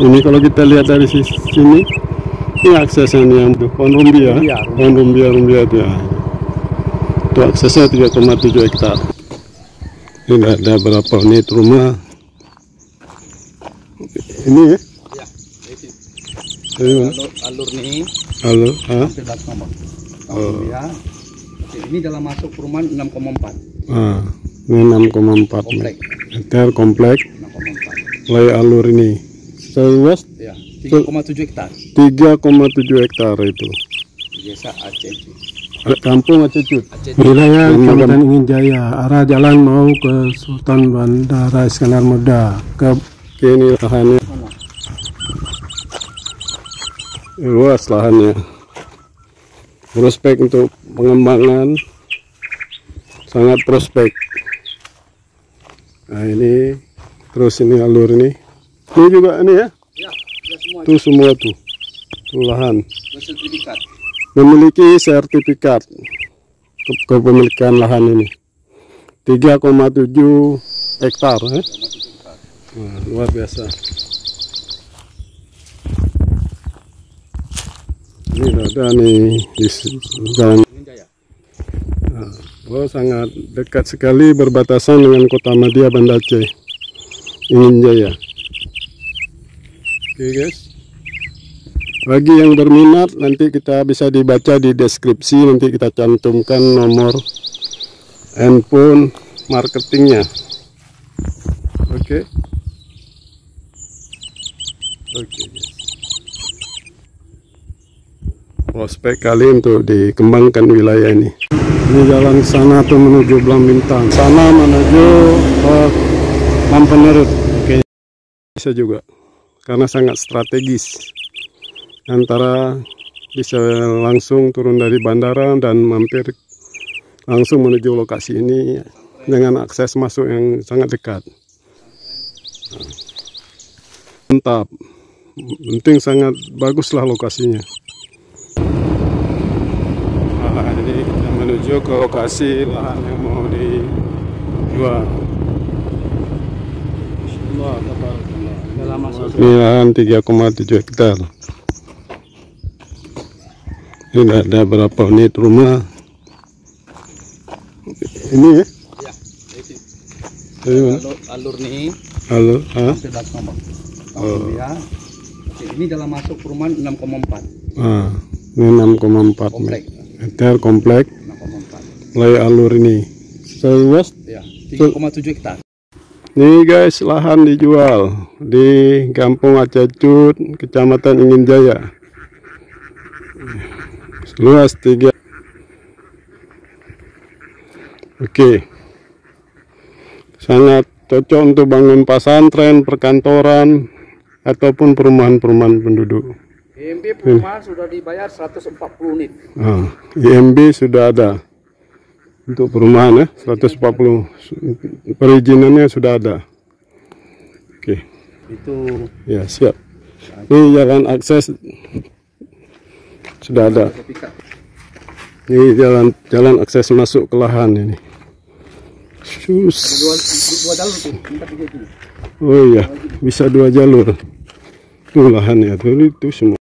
Ini kalau kita lihat dari sini, ini aksesnya nih yang pohon rumbia, pohon rumbia, rumbia itu ya. Itu aksesnya 3,7 hektar. Ini ada, berapa unit rumah? Ini ya? Ya. Ini mana? Alur, alur nih ah, belas nomor. Oh. Ya. Oke, Ini dalam masuk perumahan 6,4 ah, ini 6,4 komplek. hektar komplek, 6,4. lay alur ini. Seluas Ya, 3,7 hektar. 3,7 hektar itu. Desa Aceh. Kampung Aceh. Wilayah Kecamatan Kecamatan Ingin Jaya, arah jalan mau ke Sultan Bandara Iskandar Muda. ke kini lahannya Mana? luas lahannya. Prospek untuk pengembangan sangat prospek. Nah ini terus ini alur ini. Ini juga ini ya. Ya, ya semua Itu semua tuh. Tuh lahan. bersertifikat. Memiliki sertifikat ke- kepemilikan lahan ini. 3,7 hektar ya. Wah, luar biasa. Ini ada nih di jalan. Jaya. Oh, sangat dekat sekali berbatasan dengan kota Madia Banda Aceh. Ingin Jaya. Oke guys. Bagi yang berminat nanti kita bisa dibaca di deskripsi nanti kita cantumkan nomor handphone marketingnya. Oke. Oke guys. Prospek kali untuk dikembangkan wilayah ini. Ini jalan sana tuh menuju Belang Bintang. Sana menuju uh, Mampenerut. Oke. Bisa juga. Karena sangat strategis. Antara bisa langsung turun dari bandara dan mampir langsung menuju lokasi ini dengan akses masuk yang sangat dekat. Mantap. Penting sangat baguslah lokasinya. Nah, jadi kita menuju ke lokasi lahan yang mau dijual. Allah, tabarakallah. Dalam masuk Ini lahan 3,7 hektar. Ini ada, berapa unit rumah? Ini ya? Ya? Alur, alur nih Halo, ah. Oh. Ya. Ini dalam masuk perumahan 6,4 ah, ini 6,4 komplek. hektar komplek, 6,4. lay alur ini. Seluas Ya, 3,7 hektar. Nih guys, lahan dijual di Kampung Acacut, Kecamatan Ingin Jaya. Luas tiga. Oke. Sangat cocok untuk bangun pasantren, perkantoran, ataupun perumahan-perumahan penduduk. IMB perumahan sudah dibayar 140 unit. Ah, IMB sudah ada untuk perumahan ya 140 perizinannya sudah ada. Oke. Itu Ya, siap. Ini jalan akses sudah ada. Ini jalan jalan akses masuk ke lahan ini. Sus. Dua, dua jalur tuh, tempat tiga itu. Oh iya, bisa dua jalur. Tuh lahannya tuh itu semua.